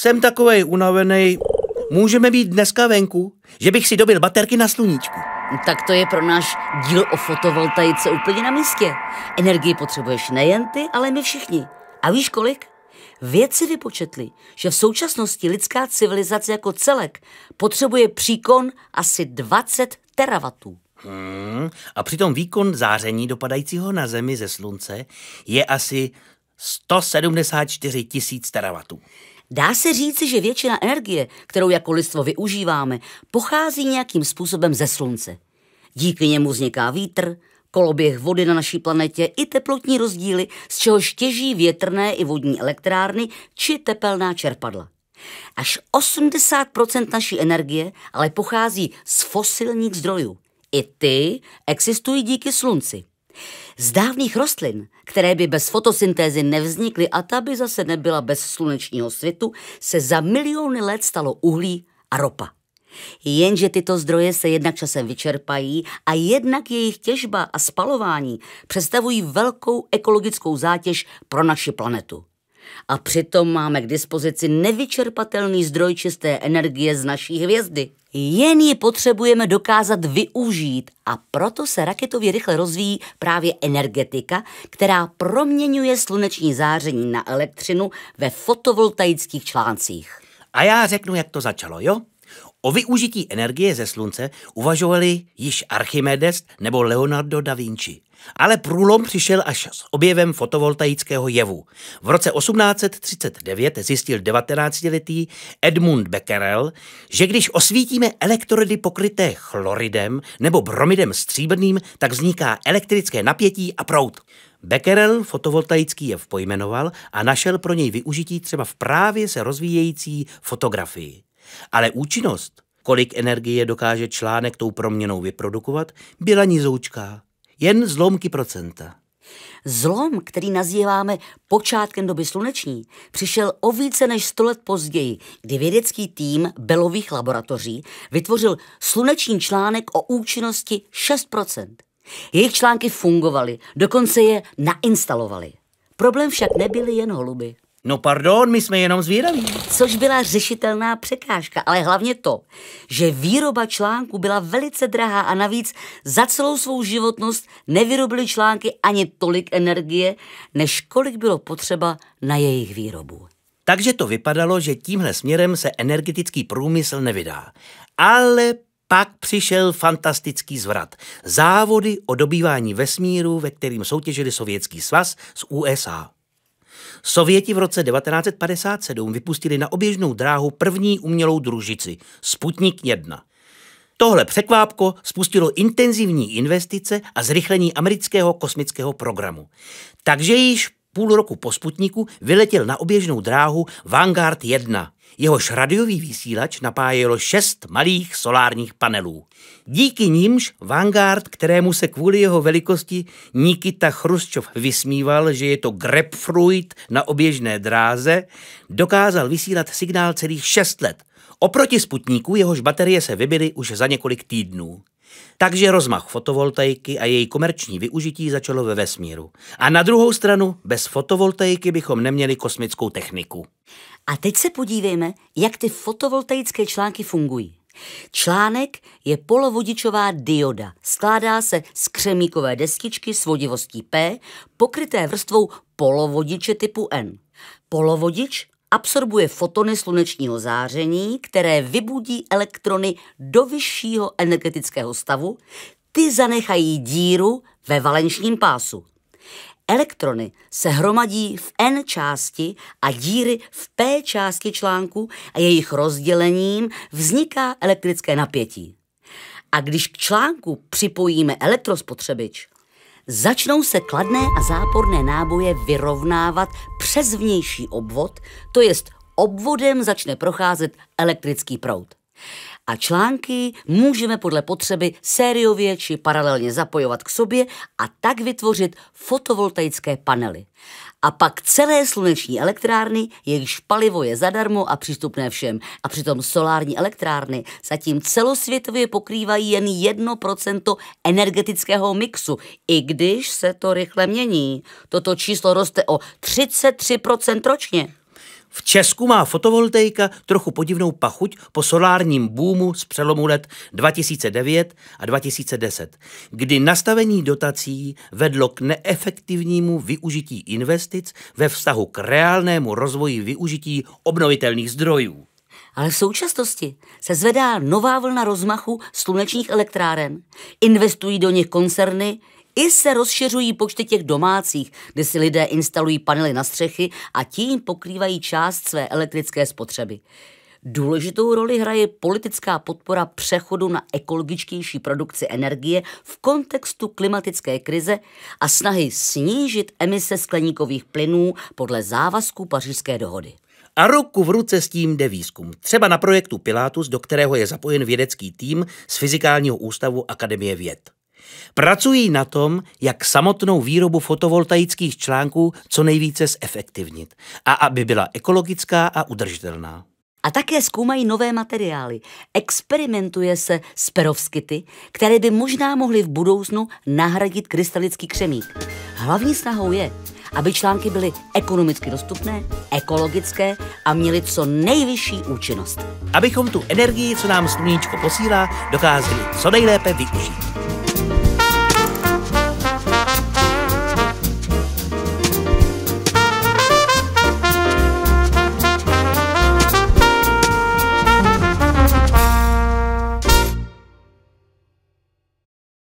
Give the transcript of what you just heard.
Jsem takovej unavený. Můžeme být dneska venku, že bych si dobil baterky na sluníčku. Tak to je pro náš díl o fotovoltaice úplně na místě. Energii potřebuješ nejen ty, ale my všichni. A víš kolik? Vědci vypočetli, že v současnosti lidská civilizace jako celek potřebuje příkon asi 20 teravatů. Hmm, a přitom výkon záření dopadajícího na Zemi ze Slunce je asi 174 tisíc teravatů. Dá se říci, že většina energie, kterou jako lidstvo využíváme, pochází nějakým způsobem ze Slunce. Díky němu vzniká vítr, koloběh vody na naší planetě i teplotní rozdíly, z čehož těží větrné i vodní elektrárny či tepelná čerpadla. Až 80% naší energie ale pochází z fosilních zdrojů. I ty existují díky slunci. Z dávných rostlin, které by bez fotosyntézy nevznikly a ta by zase nebyla bez slunečního světu, se za miliony let stalo uhlí a ropa. Jenže tyto zdroje se jednak časem vyčerpají a jednak jejich těžba a spalování představují velkou ekologickou zátěž pro naši planetu. A přitom máme k dispozici nevyčerpatelný zdroj čisté energie z naší hvězdy. Jen ji potřebujeme dokázat využít a proto se raketově rychle rozvíjí právě energetika, která proměňuje sluneční záření na elektřinu ve fotovoltaických článcích. A já řeknu, jak to začalo, jo? O využití energie ze slunce uvažovali již Archimedes nebo Leonardo da Vinci. Ale průlom přišel až s objevem fotovoltaického jevu. V roce 1839 zjistil 19-letý Edmund Becquerel, že když osvítíme elektrody pokryté chloridem nebo bromidem stříbrným, tak vzniká elektrické napětí a proud. Becquerel fotovoltaický jev pojmenoval a našel pro něj využití třeba v právě se rozvíjející fotografii. Ale účinnost, kolik energie dokáže článek tou proměnou vyprodukovat, byla nizoučká. Jen zlomky procenta. Zlom, který nazýváme počátkem doby sluneční, přišel o více než 100 let později, kdy vědecký tým Belových laboratoří vytvořil sluneční článek o účinnosti 6%. Jejich články fungovaly, dokonce je nainstalovali. Problém však nebyly jen holuby. No pardon, my jsme jenom zvědaví. Což byla řešitelná překážka, ale hlavně to, že výroba článku byla velice drahá a navíc za celou svou životnost nevyrobili články ani tolik energie, než kolik bylo potřeba na jejich výrobu. Takže to vypadalo, že tímhle směrem se energetický průmysl nevydá. Ale pak přišel fantastický zvrat. Závody o dobývání vesmíru, ve kterým soutěžili Sovětský svaz s USA. Sověti v roce 1957 vypustili na oběžnou dráhu první umělou družici, Sputnik 1. Tohle překvápko spustilo intenzivní investice a zrychlení amerického kosmického programu. Takže již půl roku po Sputniku vyletěl na oběžnou dráhu Vanguard 1, Jehož radiový vysílač napájelo šest malých solárních panelů. Díky nímž Vanguard, kterému se kvůli jeho velikosti Nikita Chruščov vysmíval, že je to grapefruit na oběžné dráze, dokázal vysílat signál celých šest let. Oproti Sputníku jehož baterie se vybily už za několik týdnů. Takže rozmach fotovoltaiky a její komerční využití začalo ve vesmíru. A na druhou stranu, bez fotovoltaiky bychom neměli kosmickou techniku. A teď se podívejme, jak ty fotovoltaické články fungují. Článek je polovodičová dioda. Skládá se z křemíkové destičky s vodivostí P, pokryté vrstvou polovodiče typu N. Polovodič absorbuje fotony slunečního záření, které vybudí elektrony do vyššího energetického stavu, ty zanechají díru ve valenčním pásu. Elektrony se hromadí v N části a díry v P části článku a jejich rozdělením vzniká elektrické napětí. A když k článku připojíme elektrospotřebič, začnou se kladné a záporné náboje vyrovnávat přes vnější obvod, to jest obvodem začne procházet elektrický proud a články můžeme podle potřeby sériově či paralelně zapojovat k sobě a tak vytvořit fotovoltaické panely. A pak celé sluneční elektrárny, jejichž palivo je zadarmo a přístupné všem. A přitom solární elektrárny zatím celosvětově pokrývají jen 1% energetického mixu, i když se to rychle mění. Toto číslo roste o 33% ročně. V Česku má fotovoltaika trochu podivnou pachuť po solárním boomu z přelomu let 2009 a 2010, kdy nastavení dotací vedlo k neefektivnímu využití investic ve vztahu k reálnému rozvoji využití obnovitelných zdrojů. Ale v současnosti se zvedá nová vlna rozmachu slunečních elektráren. Investují do nich koncerny, i se rozšiřují počty těch domácích, kde si lidé instalují panely na střechy a tím pokrývají část své elektrické spotřeby. Důležitou roli hraje politická podpora přechodu na ekologičtější produkci energie v kontextu klimatické krize a snahy snížit emise skleníkových plynů podle závazků pařížské dohody. A ruku v ruce s tím jde výzkum. Třeba na projektu Pilatus, do kterého je zapojen vědecký tým z Fyzikálního ústavu Akademie věd. Pracují na tom, jak samotnou výrobu fotovoltaických článků co nejvíce zefektivnit a aby byla ekologická a udržitelná. A také zkoumají nové materiály. Experimentuje se s perovskity, které by možná mohly v budoucnu nahradit krystalický křemík. Hlavní snahou je, aby články byly ekonomicky dostupné, ekologické a měly co nejvyšší účinnost. Abychom tu energii, co nám sluníčko posílá, dokázali co nejlépe využít.